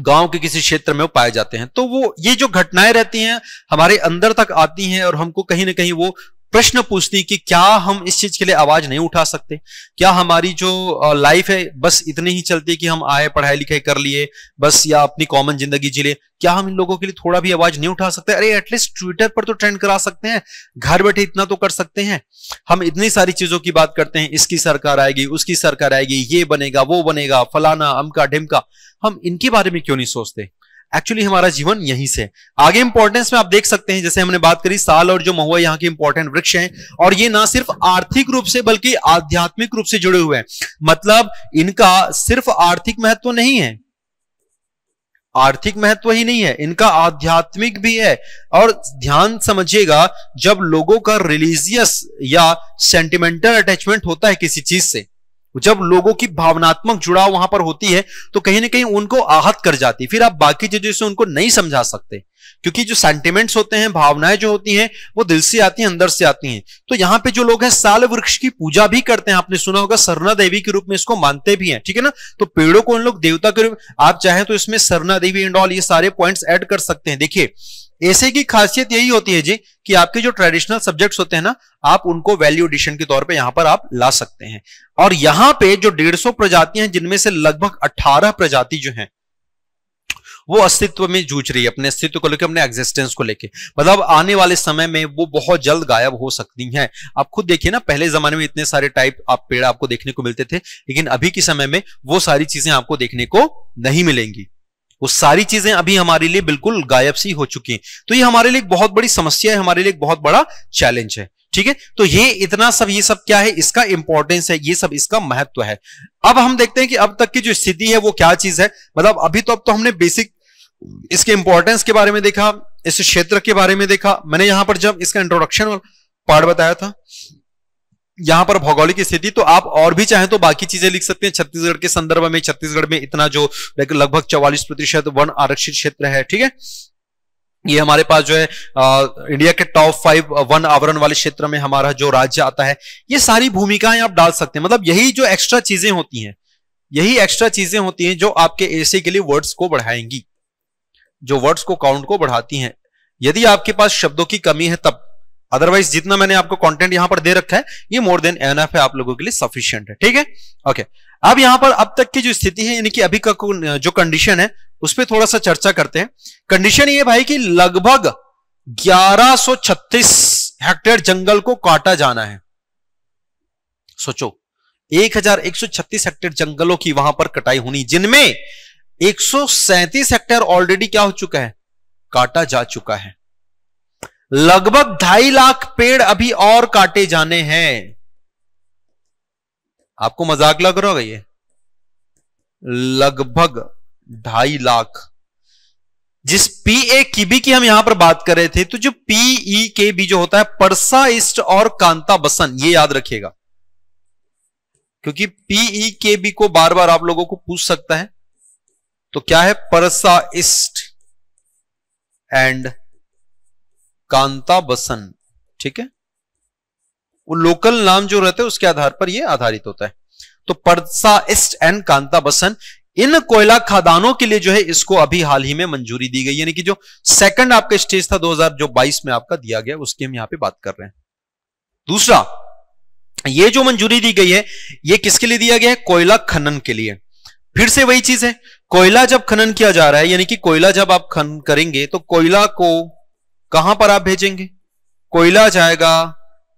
गाँव के किसी क्षेत्र में वो पाए जाते हैं। तो वो, ये जो घटनाएँ रहती हैं, हमारे अंदर तक आती हैं और हमको कहीं ना कहीं वो प्रश्न पूछती कि क्या हम इस चीज़ के लिए आवाज़ नहीं उठा सकते? क्या हमारी जो लाइफ है, बस इतनी ही चलती है कि हम आए, पढ़ाई लिखाई कर लिए, बस या अपनी कॉमन ज़िंदगी जी लिए। क्या हम इन लोगों के लिए थोड़ा भी आवाज़ नहीं उठा सकते? अरे एटलीस्ट ट्विटर पर तो ट्रेंड करा सकते हैं। घर बैठे इतना तो कर सकते हैं। हम इतनी सारी चीज़ों की बात करते हैं, इसकी सरकार आएगी, उसकी सरकार आएगी, ये बनेगा, वो बनेगा, फलाना, अमका, ढिमका। हम इनके बारे में क्यों नहीं सोचते? एक्चुअली हमारा जीवन यहीं से आगे इंपॉर्टेंस में आप देख सकते हैं, जैसे हमने बात करी, साल और जो महुआ यहाँ के इंपॉर्टेंट वृक्ष हैं, और ये ना सिर्फ़ आर्थिक रूप से, बल्कि आध्यात्मिक रूप से जुड़े हुए हैं। मतलब इनका सिर्फ़ आर्थिक महत्व नहीं है। आर्थिक महत्व ही नहीं है, इनका आध्यात्मिक भी है। और ध्यान समझिएगा, जब लोगों का रिलीजियस या सेंटिमेंटल अटैचमेंट होता है किसी चीज़ से जब लोगों की भावनात्मक जुड़ाव वहाँ पर होती है तो कहीं ना कहीं उनको आहत कर जाती फिर आप बाकी चीज़ों से उनको नहीं समझा सकते, क्योंकि जो सेंटिमेंट्स होते हैं, भावनाएँ जो होती हैं, वो दिल से आती हैं, अंदर से आती हैं। तो यहाँ पे जो लोग हैं, साल वृक्ष की पूजा भी करते हैं। आपने सुना होगा, सरना देवी के रूप में इसको मानते भी हैं, ठीक है ना? तो पेड़ों को उन लोग देवता के रूप, आप चाहें तो इसमें सरना देवी एंड ऑल ये सारे पॉइंट्स ऐड कर सकते हैं। देखिए ऐसे की खासियत यही होती है जी कि आपके जो ट्रेडिशनल सब्जेक्ट्स होते हैं ना, आप उनको वैल्यू एडिशन के तौर पे यहाँ पर आप ला सकते हैं। और यहाँ पे जो 150 प्रजातियाँ हैं, जिनमें से लगभग 18 प्रजाति जो हैं, वो अस्तित्व में जूझ रही है, अपने अस्तित्व को लेकर अपने एग्जिस्टेंस को लेकर मतलब आने वाले समय में वो बहुत जल्द गायब हो सकती हैं। आप खुद देखिए ना, पहले जमाने में इतने सारे टाइप आप पेड़ आपको देखने को मिलते थे, लेकिन अभी के समय में वो सारी चीज़ें आपको देखने को नहीं मिलेंगी। वो सारी चीज़ें अभी हमारे लिए बिल्कुल गायब सी हो चुकी हैं। तो ये हमारे लिए एक बहुत बड़ी समस्या है, हमारे लिए एक बहुत बड़ा चैलेंज है, ठीक है? तो ये इतना सब, ये सब क्या है? इसका इंपॉर्टेंस है, ये सब इसका महत्व है। अब हम देखते हैं कि अब तक की जो स्थिति है, वो क्या चीज़ है? मतलब अभी तो अब तो हमने बेसिक इसके इंपॉर्टेंस के बारे में देखा, इस क्षेत्र के बारे में देखा। मैंने यहाँ पर जब इसका इंट्रोडक्शन पार्ट बताया था यहाँ पर भौगोलिक स्थिति तो आप और भी चाहें तो बाकी चीज़ें लिख सकते हैं। छत्तीसगढ़ के संदर्भ में छत्तीसगढ़ में इतना जो लगभग चौवालीस प्रतिशत वन आरक्षित क्षेत्र है ठीक है? ये हमारे पास जो है आ, इंडिया के टॉप फाइव वन आवरण वाले क्षेत्र में हमारा जो राज्य आता है ये सारी भूमिकाएँ आप डाल सकते हैं। मतलब यही जो एक्स्ट्रा चीज़ें होती हैं यही एक्स्ट्रा चीज़ें होती हैं जो आपके एसे के लिए वर्ड्स को बढ़ाएँगी जो वर्ड्स को काउंट को बढ़ाती हैं। यदि आपके पास शब्दों की कमी है तब अदरवाइज़ जितना मैंने आपको कंटेंट यहाँ पर दे रखा है, ये मोर देन एनएफ है आप लोगों के लिए सफिशियंट है, ठीक है? ओके अब यहाँ पर अब तक की जो स्थिति है, यानी कि अभी का जो कंडीशन है, उस पर थोड़ा सा चर्चा करते हैं। कंडीशन ये भाई कि लगभग 1136 हेक्टेयर जंगल को काटा जाना है। सोचो 1136 हेक्टेयर जंगलों की वहाँ पर कटाई होनी, जिनमें एक हेक्टेयर ऑलरेडी क्या हो चुका है? काटा जा चुका है। लगभग ढाई लाख पेड़ अभी और काटे जाने हैं। आपको मज़ाक लग रहा होगा ये? लगभग ढाई लाख। जिस पी ए की बी की हम यहाँ पर बात कर रहे थे तो जो पीई के बी जो होता है, परसा ईस्ट और कांता बसन, ये याद रखिएगा। क्योंकि पीई के बी को बार बार आप लोगों को पूछ सकता है तो क्या है? परसा ईस्ट एंड कांता बसन, ठीक है? वो लोकल नाम जो रहते हैं, उसके आधार पर ये आधारित होता है। तो परसा ईस्ट एंड कांता बसन, इन कोयला खादानों के लिए जो है, इसको अभी हाल ही में मंजूरी दी गई। यानी कि जो सेकंड आपका स्टेज था 2022 में आपका दिया गया, उसकी हम यहाँ पे बात कर रहे हैं। दूसरा, ये जो मंजूरी दी गई है, ये किसके लिए दिया गया है? कोयला खनन के लिए। फिर से वही चीज़ है, कोयला जब खनन किया जा रहा है, यानी कि कोयला जब आप खनन करेंगे तो कोयला को कहाँ पर आप भेजेंगे? कोयला जाएगा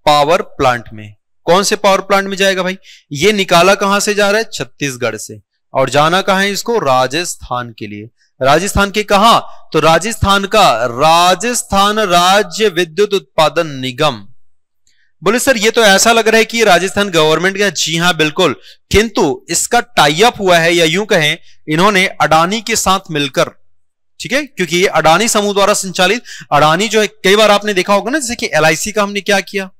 पावर प्लांट में। कौन से पावर प्लांट में जाएगा भाई? ये निकाला कहाँ से जा रहा है? छत्तीसगढ़ से। और जाना कहाँ है इसको? राजस्थान के लिए। राजस्थान के कहा? तो राजस्थान का राजस्थान राज्य विद्युत उत्पादन निगम। बोले, सर, ये तो ऐसा लग रहा है कि राजस्थान गवर्नमेंट का जी हाँ, बिल्कुल। किंतु इसका टाई अप हुआ है या यूँ कहें, इन्होंने अडानी के साथ मिलकर ठीक है? क्योंकि ये अडानी समूह द्वारा संचालित, अडानी जो है, कई बार आपने देखा होगा ना, जैसे कि एल का हमने क्या किया?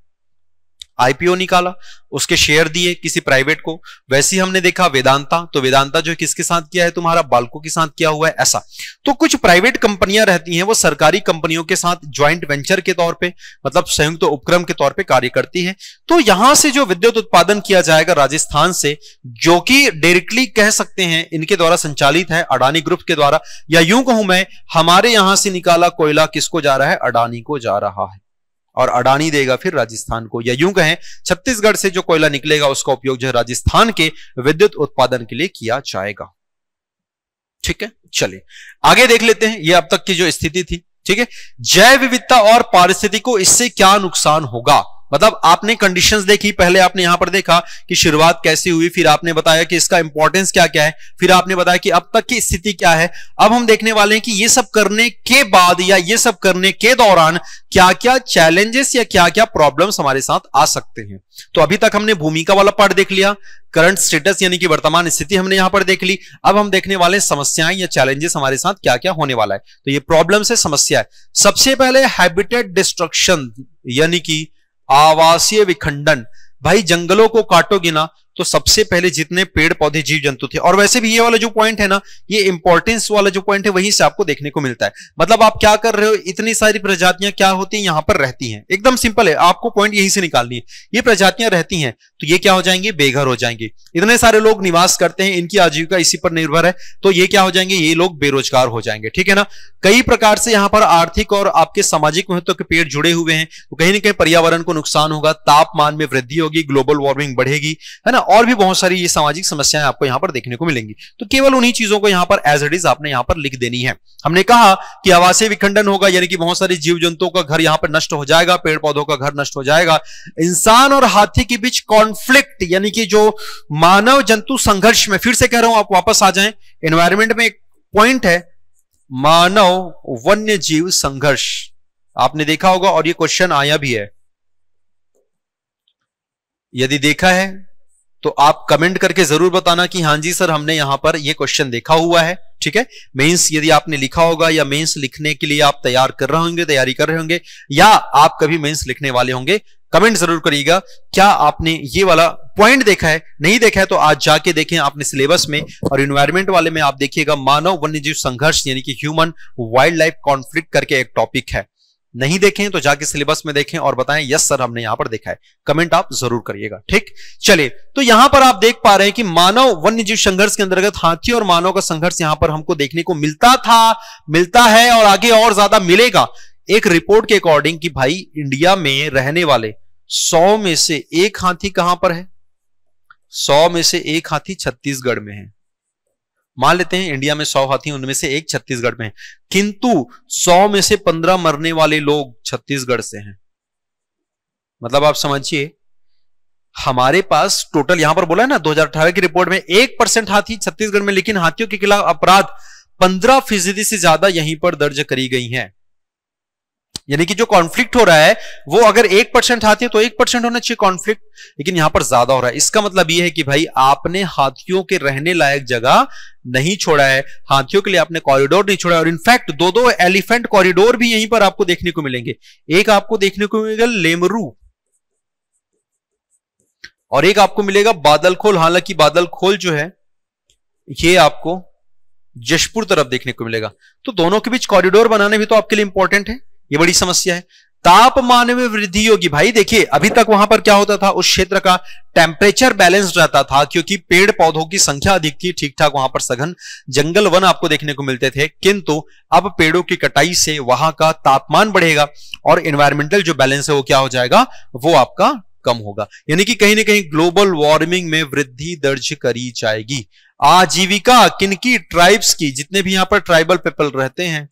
आईपीओ निकाला, उसके शेयर दिए किसी प्राइवेट को। वैसे ही हमने देखा वेदांता तो वेदांता जो किसके साथ किया है? तुम्हारा बाल्को के साथ किया हुआ है, ऐसा। तो कुछ प्राइवेट कंपनियाँ रहती हैं, वो सरकारी कंपनियों के साथ ज्वाइंट वेंचर के तौर पे मतलब संयुक्त तो उपक्रम के तौर पे कार्य करती है। तो यहाँ से जो विद्युत उत्पादन किया जाएगा राजस्थान से, जो कि डायरेक्टली कह सकते हैं, इनके द्वारा संचालित है अडानी ग्रुप के द्वारा। या यूँ कहूँ मैं, हमारे यहाँ से निकाला कोयला किसको जा रहा है? अडानी को जा रहा है। और अडानी देगा फिर राजस्थान को। या यूँ कहें, छत्तीसगढ़ से जो कोयला निकलेगा, उसका उपयोग जो है राजस्थान के विद्युत उत्पादन के लिए किया जाएगा। ठीक है? चलिए, आगे देख लेते हैं। ये अब तक की जो स्थिति थी, ठीक है? जैव विविधता और पारिस्थिति को इससे क्या नुकसान होगा? मतलब आपने कंडीशंस देखी, पहले आपने यहाँ पर देखा कि शुरुआत कैसी हुई, फिर आपने बताया कि इसका इंपॉर्टेंस क्या क्या है, फिर आपने बताया कि अब तक की स्थिति क्या है। अब हम देखने वाले हैं कि ये सब करने के बाद या ये सब करने के दौरान क्या क्या चैलेंजेस या क्या क्या प्रॉब्लम्स हमारे साथ आ सकते हैं। तो अभी तक हमने भूमिका वाला पार्ट देख लिया करंट स्टेटस यानी कि वर्तमान स्थिति हमने यहाँ पर देख ली। अब हम देखने वाले समस्याएँ या चैलेंजेस हमारे साथ क्या क्या होने वाला है। तो ये प्रॉब्लम है, समस्या है। सबसे पहले हैबिटेट डिस्ट्रक्शन यानी कि आवासीय विखंडन। भाई जंगलों को काटोगे ना तो सबसे पहले जितने पेड़ पौधे जीव जंतु थे, और वैसे भी ये वाला जो पॉइंट है ना, ये इंपॉर्टेंस वाला जो पॉइंट है, वहीं से आपको देखने को मिलता है। मतलब आप क्या कर रहे हो, इतनी सारी प्रजातियाँ क्या होती हैं, यहाँ पर रहती हैं। एकदम सिंपल है, आपको पॉइंट यहीं से निकालनी है। ये प्रजातियाँ रहती हैं तो ये क्या हो जाएँगे, बेघर हो जाएँगे। इतने सारे लोग निवास करते हैं, इनकी आजीविका इसी पर निर्भर है तो ये क्या हो जाएँगे, ये लोग बेरोजगार हो जाएँगे, ठीक है ना? कई प्रकार से यहाँ पर आर्थिक और आपके सामाजिक महत्व के पेड़ जुड़े हुए हैं तो कहीं ना कहीं पर्यावरण को नुकसान होगा, तापमान में वृद्धि होगी ग्लोबल वार्मिंग बढ़ेगी, है ना? और भी बहुत सारी ये सामाजिक समस्याएँ आपको यहाँ पर देखने को मिलेंगी। तो केवल उन्हीं चीज़ों को यहाँ पर एज इट इज़ आपने यहाँ पर लिख देनी है। हमने कहा कि आवासीय विखंडन होगा, यानी कि बहुत सारे जीव जंतुओं का घर यहाँ पर नष्ट हो जाएगा पेड़ पौधों का घर नष्ट हो जाएगा। इंसान और हाथी के बीच कॉन्फ्लिक्ट यानी कि जो मानव जंतु संघर्ष में, फिर से कह रहा हूँ, आप वापस आ जाए। एनवायरमेंट में एक पॉइंट है, मानव वन्य जीव संघर्ष। आपने देखा होगा और ये क्वेश्चन आया भी है। यदि देखा है तो आप कमेंट करके ज़रूर बताना कि हाँ जी सर, हमने यहाँ पर ये क्वेश्चन देखा हुआ है, ठीक है? मेंस यदि आपने लिखा होगा या मेंस लिखने के लिए आप तैयार कर रहे होंगे, तैयारी कर रहे होंगे, या आप कभी मेंस लिखने वाले होंगे कमेंट ज़रूर करिएगा, क्या आपने ये वाला पॉइंट देखा है? नहीं देखा है तो आज जाके देखें आपने सिलेबस में और इन्वायरमेंट वाले में आप देखिएगा मानव वन्यजीव संघर्ष यानी कि ह्यूमन वाइल्ड लाइफ कॉन्फ्लिक्ट करके एक टॉपिक है। नहीं देखें तो जाके सिलेबस में देखें और बताएँ, यस सर, हमने यहाँ पर देखा है। कमेंट आप ज़रूर करिएगा, ठीक? चलिए तो यहाँ पर आप देख पा रहे हैं कि मानव वन्य जीव संघर्ष के अंतर्गत हाथी और मानव का संघर्ष यहाँ पर हमको देखने को मिलता था, मिलता है और आगे और ज़्यादा मिलेगा। एक रिपोर्ट के अकॉर्डिंग कि भाई, इंडिया में रहने वाले सौ में से एक हाथी कहाँ पर है? सौ में से एक हाथी छत्तीसगढ़ में है। मान लेते हैं इंडिया में सौ हाथी, उनमें से एक छत्तीसगढ़ में किंतु सौ में से पंद्रह मरने वाले लोग छत्तीसगढ़ से हैं। मतलब आप समझिए, हमारे पास टोटल यहाँ पर बोला है ना 2018 की रिपोर्ट में एक परसेंट हाथी छत्तीसगढ़ में, लेकिन हाथियों के खिलाफ अपराध पंद्रह फ़ीसदी से ज़्यादा यहीं पर दर्ज करी गई हैं। यानी कि जो कॉन्फ्लिक्ट हो रहा है, वो अगर एक परसेंट हाथी है तो एक परसेंट होना चाहिए कॉन्फ्लिक्ट लेकिन यहाँ पर ज़्यादा हो रहा है। इसका मतलब ये है कि भाई, आपने हाथियों के रहने लायक जगह नहीं छोड़ा है। हाथियों के लिए आपने कॉरिडोर नहीं छोड़ा और इनफैक्ट दो दो एलिफेंट कॉरिडोर भी यहीं पर आपको देखने को मिलेंगे। एक आपको देखने को मिलेगा लेमरू, और एक आपको मिलेगा बादल खोल हालाँकि बादल खोल जो है, ये आपको जशपुर तरफ़ देखने को मिलेगा। तो दोनों के बीच कॉरिडोर बनाने भी तो आपके लिए इंपॉर्टेंट है। ये बड़ी समस्या है। तापमान में वृद्धि होगी। भाई देखिए, अभी तक वहाँ पर क्या होता था? उस क्षेत्र का टेम्परेचर बैलेंस रहता था, क्योंकि पेड़ पौधों की संख्या अधिक थी ठीक ठाक वहाँ पर सघन जंगल वन आपको देखने को मिलते थे। किंतु अब पेड़ों की कटाई से वहाँ का तापमान बढ़ेगा और इन्वायरमेंटल जो बैलेंस है वो क्या हो जाएगा? वो आपका कम होगा। यानी कि कहीं ना कहीं ग्लोबल वार्मिंग में वृद्धि दर्ज करी जाएगी। आजीविका, किनकी? ट्राइब्स की। जितने भी यहाँ पर ट्राइबल पीपल रहते हैं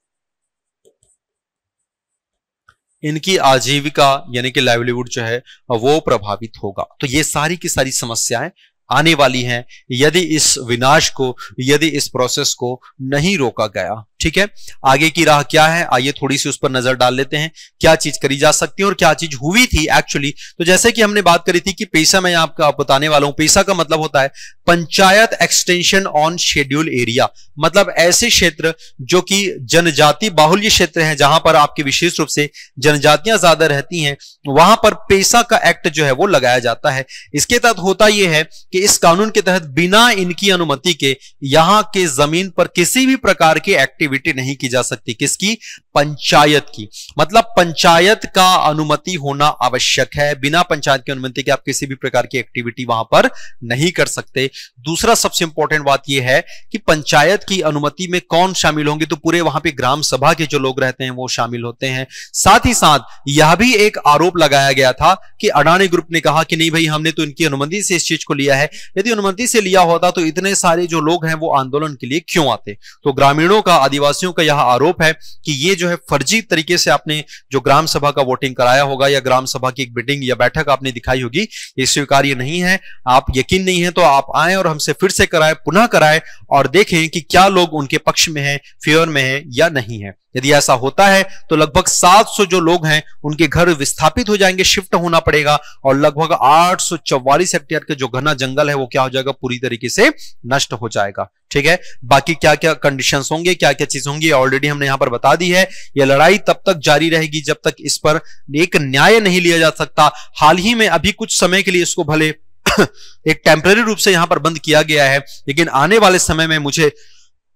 इनकी आजीविका, यानी कि लाइवलीवुड जो है, वो प्रभावित होगा। तो ये सारी की सारी समस्याएँ आने वाली हैं। यदि इस विनाश को, यदि इस प्रोसेस को नहीं रोका गया ठीक है? आगे की राह क्या है? आइए थोड़ी सी उस पर नज़र डाल लेते हैं, क्या चीज़ करी जा सकती है और क्या चीज़ हुई थी एक्चुअली तो जैसे कि हमने बात करी थी कि पैसा, मैं आपका बताने वाला हूँ, पैसा का मतलब होता है panchayat extension on schedule area मतलब ऐसे क्षेत्र जो कि जनजाति बाहुल्य क्षेत्र है, जहाँ पर आपके विशेष रूप से जनजातियाँ ज़्यादा रहती हैं, वहाँ पर पैसा का एक्ट जो है वो लगाया जाता है। इसके तहत होता यह है कि इस कानून के तहत बिना इनकी अनुमति के यहाँ के ज़मीन पर किसी भी प्रकार के एक्टिविटी एक्टिविटी नहीं की जा सकती। किसकी? पंचायत की। मतलब पंचायत का अनुमति होना आवश्यक है। बिना पंचायत की अनुमति के आप किसी भी प्रकार की एक्टिविटी वहाँ पर नहीं कर सकते। दूसरा सबसे इंपॉर्टेंट बात यह है कि पंचायत की अनुमति में कौन शामिल होंगे? तो पूरे वहाँ पे ग्राम सभा के जो लोग रहते हैं, वो शामिल होते हैं। साथ ही साथ यह भी एक आरोप लगाया गया था कि अडानी ग्रुप ने कहा कि नहीं भाई, हमने तो इनकी अनुमति से इस चीज़ को लिया है। यदि अनुमति से लिया होता तो इतने सारे जो लोग हैं, वो आंदोलन के लिए क्यों आते? तो ग्रामीणों का आदिवासियों का यह आरोप है कि ये जो है फर्जी तरीके से आपने जो ग्राम सभा का वोटिंग कराया होगा या ग्राम सभा की एक मीटिंग या बैठक आपने दिखाई होगी, ये स्वीकार्य नहीं है। आप यकीन नहीं है तो आप आए और हमसे फिर से कराए, पुनः कराए और देखें कि क्या लोग उनके पक्ष में है फेयर में है या नहीं है। यदि ऐसा होता है तो लगभग 700 जो लोग हैं, उनके घर विस्थापित हो जाएँगे, शिफ्ट होना पड़ेगा और लगभग आठ सौ चौवालीस हेक्टेयर के जो घना जंगल है वो क्या हो जाएगा, पूरी तरीके से नष्ट हो जाएगा। ठीक है? बाकी क्या क्या कंडीशन होंगे क्या क्या चीज़ होंगी ऑलरेडी हमने यहाँ पर बता दी है। यह लड़ाई तब तक जारी रहेगी जब तक इस पर एक न्याय नहीं लिया जा सकता। हाल ही में अभी कुछ समय के लिए इसको भले एक टेम्पररी रूप से यहाँ पर बंद किया गया है, लेकिन आने वाले समय में मुझे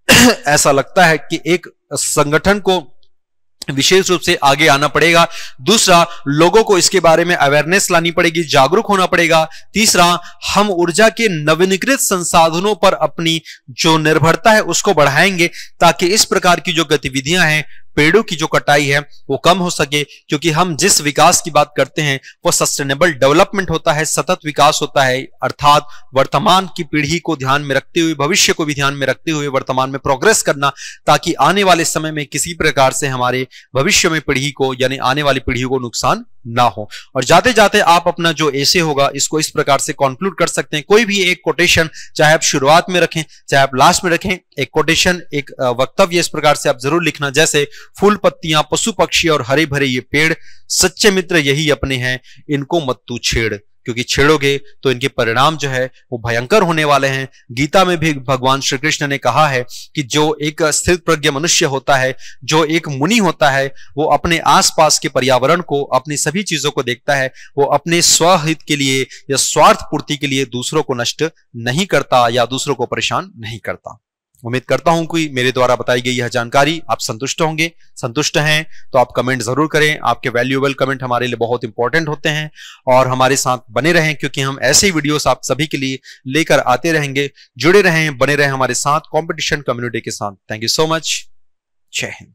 ऐसा लगता है कि एक संगठन को विशेष रूप से आगे आना पड़ेगा। दूसरा, लोगों को इसके बारे में अवेयरनेस लानी पड़ेगी, जागरूक होना पड़ेगा। तीसरा, हम ऊर्जा के नवीनीकृत संसाधनों पर अपनी जो निर्भरता है उसको बढ़ाएँगे ताकि इस प्रकार की जो गतिविधियाँ हैं पेड़ों की जो कटाई है, वो कम हो सके, क्योंकि हम जिस विकास की बात करते हैं, वो सस्टेनेबल डेवलपमेंट होता है, सतत विकास होता है, अर्थात वर्तमान की पीढ़ी को ध्यान में रखते हुए, भविष्य को भी ध्यान में रखते हुए वर्तमान में प्रोग्रेस करना, ताकि आने वाले समय में किसी प्रकार से हमारे भविष्य में पीढ़ी को, यानी आने वाली पीढ़ी को नुकसान ना हो। और जाते जाते आप अपना जो ऐसे होगा, इसको इस प्रकार से कंक्लूड कर सकते हैं। कोई भी एक कोटेशन चाहे आप शुरुआत में रखें, चाहे आप लास्ट में रखें, एक कोटेशन एक वक्तव्य इस प्रकार से आप ज़रूर लिखना। जैसे, फूल पत्तियाँ, पशु पक्षी और हरे भरे ये पेड़, सच्चे मित्र यही अपने हैं, इनको मत तू छेड़। क्योंकि छेड़ोगे तो इनके परिणाम जो है वो भयंकर होने वाले हैं। गीता में भी भगवान श्री कृष्ण ने कहा है कि जो एक स्थिर प्रज्ञ मनुष्य होता है, जो एक मुनि होता है, वो अपने आसपास के पर्यावरण को, अपनी सभी चीज़ों को देखता है, वो अपने स्वहित के लिए या स्वार्थ पूर्ति के लिए दूसरों को नष्ट नहीं करता या दूसरों को परेशान नहीं करता। उम्मीद करता हूँ कि मेरे द्वारा बताई गई यह जानकारी आप संतुष्ट होंगे। संतुष्ट हैं तो आप कमेंट ज़रूर करें। आपके वैल्यूएबल कमेंट हमारे लिए बहुत इंपॉर्टेंट होते हैं और हमारे साथ बने रहें क्योंकि हम ऐसे वीडियोस आप सभी के लिए लेकर आते रहेंगे। जुड़े रहें, बने रहें हमारे साथ कॉम्पिटिशन कम्युनिटी के साथ। थैंक यू सो मच जय हिंद